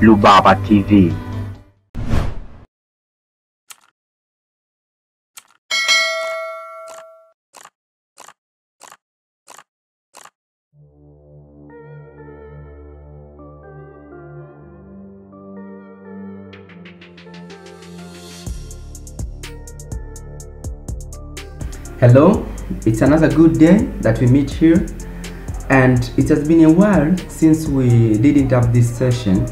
Rubaba TV. Hello, it's another good day that we meet here, and it has been a while since we didn't have this session,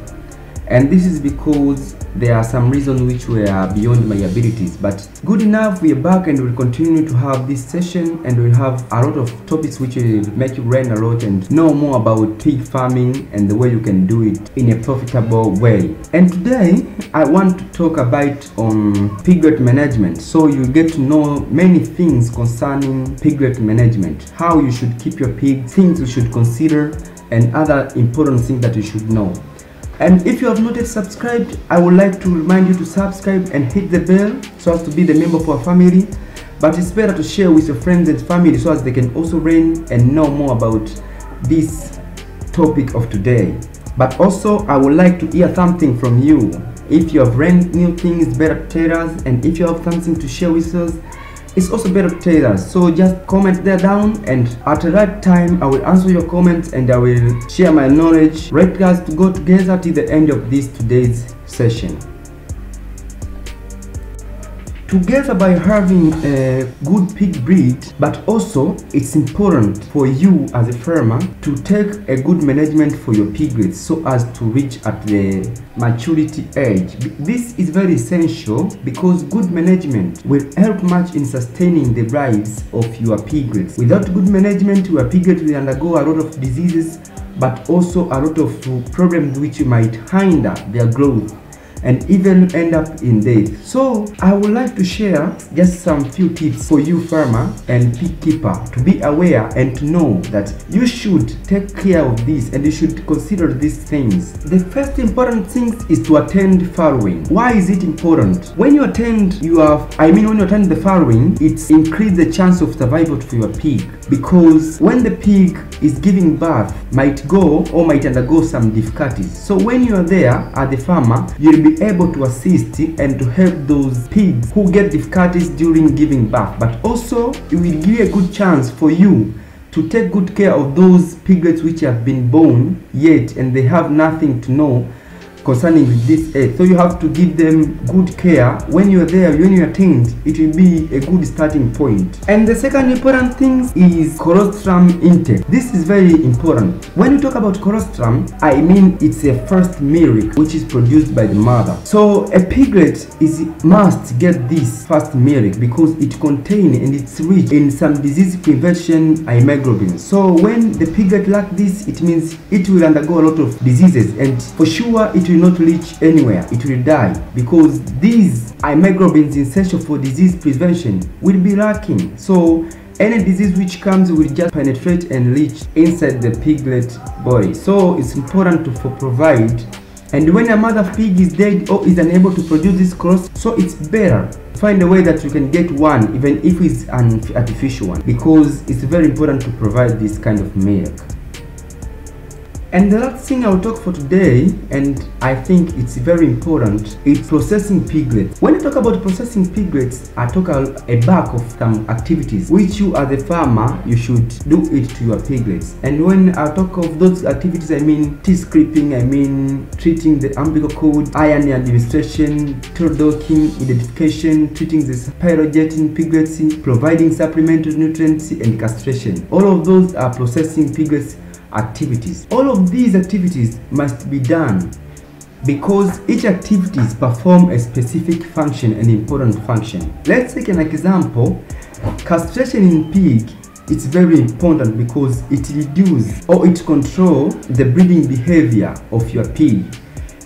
and this is because there are some reasons which were beyond my abilities. But good enough, we are back and we'll continue to have this session, and we'll have a lot of topics which will make you learn a lot and know more about pig farming and the way you can do it in a profitable way. And today, I want to talk about on piglet management, so you get to know many things concerning piglet management, how you should keep your pig things you should consider, and other important things that you should know. And if you have not yet subscribed, I would like to remind you to subscribe and hit the bell so as to be the member of our family. But it's better to share with your friends and family so as they can also learn and know more about this topic of today. But also, I would like to hear something from you. If you have learned new things, better tell us. And if you have something to share with us, it's also better to tell us. So just comment there down and at the right time I will answer your comments and I will share my knowledge. right guys to go together till the end of this today's session. Together by having a good pig breed, but also it's important for you as a farmer to take a good management for your piglets so as to reach at the maturity age. This is very essential because good management will help much in sustaining the lives of your piglets. Without good management, your piglets will undergo a lot of diseases but also a lot of problems which might hinder their growth and even end up in death. So I would like to share just some few tips for you farmer and pig keeper to be aware and to know that you should take care of this and you should consider these things. The first important thing is to attend farrowing. Why is it important? When you attend your, I mean when you attend the farrowing, it's increase the chance of survival for your pig because when the pig is giving birth might go or might undergo some difficulties. So when you are there at the farmer, you'll be able to assist and to help those pigs who get difficulties during giving birth. But also, it will give a good chance for you to take good care of those piglets which have been born yet and they have nothing to know concerning this earth. So you have to give them good care. When you're there, when you attend, it will be a good starting point. And the second important thing is colostrum intake. This is very important. When you talk about colostrum, I mean it's a first milk which is produced by the mother. So a piglet is must get this first milk because it contains and it's rich in some disease prevention immunoglobulin. So when the piglet lack this, it means it will undergo a lot of diseases and for sure it will not reach anywhere it will die because these immunoglobulins essential for disease prevention will be lacking. So any disease which comes will just penetrate and reach inside the piglet body. So it's important to provide. And when a mother pig is dead or is unable to produce this cross so it's better. Find a way that you can get one even if it's an artificial one because it's very important to provide this kind of milk and the last thing I'll talk for today, and I think it's very important, is processing piglets. When I talk about processing piglets, I talk a, a back of some activities which you as a farmer, you should do it to your piglets. And when I talk of those activities, I mean teeth scraping, I mean treating the umbilical cord, iron administration, tail docking, identification, treating the spirojetting piglets, providing supplementary nutrients, and castration. All of those are processing piglets activities. All of these activities must be done because each activities perform a specific function and important function. Let's take an example. Castration in pig it's very important because it reduces or it control the breeding behavior of your pig.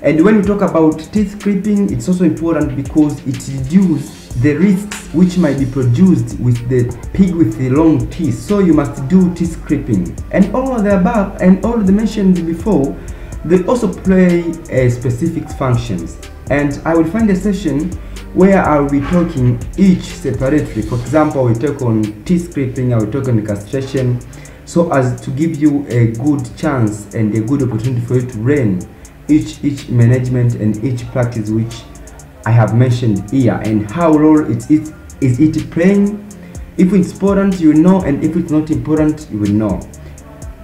And when we talk about teeth clipping, it's also important because it reduces the risks which might be produced with the pig with the long teeth. So you must do teeth clipping. And all of the above and all the mentioned before, they also play a specific functions. And I will find a session where I will be talking each separately. For example, we talk on teeth clipping, I will talk on castration, so as to give you a good chance and a good opportunity for you to learn each each management and each practice which I have mentioned here and how role it is is it playing. If it's important you know and if it's not important you will know.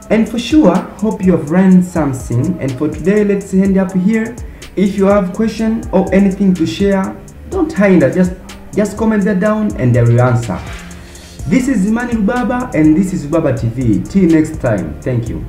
And for sure hope you have learned something. And for today let's end up here. If you have question or anything to share don't hide just just comment that down and I will answer. This is Imani Rubaba and this is Rubaba TV till next time. Thank you